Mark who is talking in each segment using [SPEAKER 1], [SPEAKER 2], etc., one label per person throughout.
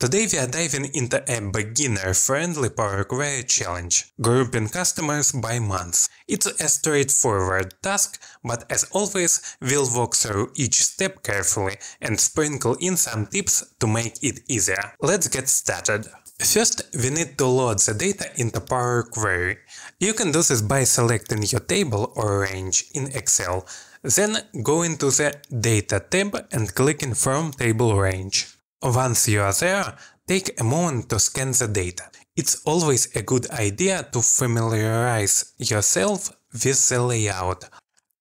[SPEAKER 1] Today we are diving into a beginner-friendly Power Query challenge, grouping customers by month. It's a straightforward task, but as always, we'll walk through each step carefully and sprinkle in some tips to make it easier. Let's get started. First, we need to load the data into Power Query. You can do this by selecting your table or range in Excel, then go into the Data tab and clicking From Table Range. Once you are there, take a moment to scan the data. It's always a good idea to familiarize yourself with the layout.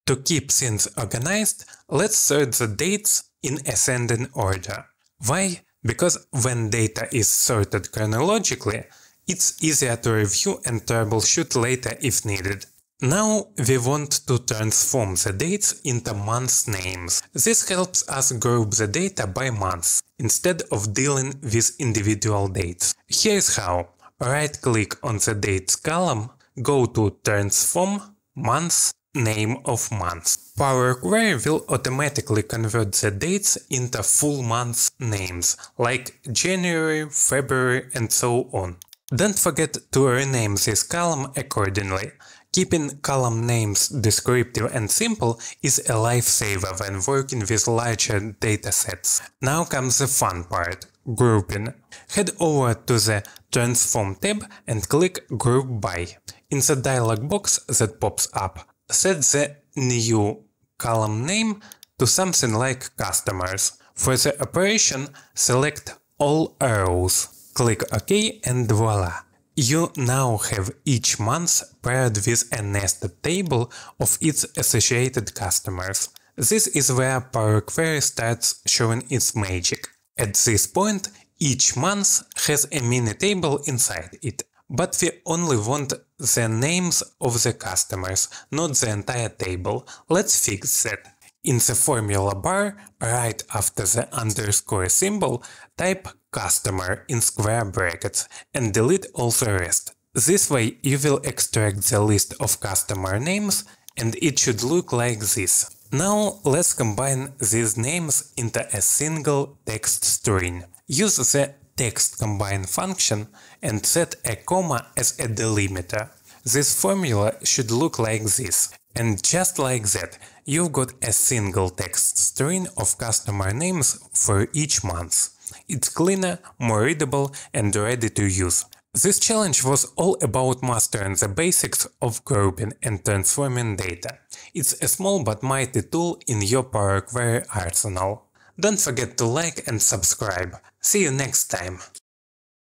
[SPEAKER 1] To keep things organized, let's sort the dates in ascending order. Why? Because when data is sorted chronologically, it's easier to review and troubleshoot later if needed. Now we want to transform the dates into month names. This helps us group the data by months, instead of dealing with individual dates. Here's how. Right-click on the dates column, go to Transform, Month, Name of month. Power Query will automatically convert the dates into full month names, like January, February and so on. Don't forget to rename this column accordingly. Keeping column names descriptive and simple is a lifesaver when working with larger datasets. Now comes the fun part – grouping. Head over to the Transform tab and click Group By. In the dialog box that pops up, set the new column name to something like Customers. For the operation, select All Rows. Click OK and voila! You now have each month paired with a nested table of its associated customers. This is where Power Query starts showing its magic. At this point, each month has a mini table inside it. But we only want the names of the customers, not the entire table. Let's fix that. In the formula bar, right after the underscore symbol, type customer in square brackets and delete all the rest. This way you will extract the list of customer names and it should look like this. Now let's combine these names into a single text string. Use the text combine function and set a comma as a delimiter. This formula should look like this. And just like that, you've got a single text string of customer names for each month. It's cleaner, more readable and ready to use. This challenge was all about mastering the basics of grouping and transforming data. It's a small but mighty tool in your Power Query arsenal. Don't forget to like and subscribe. See you next time!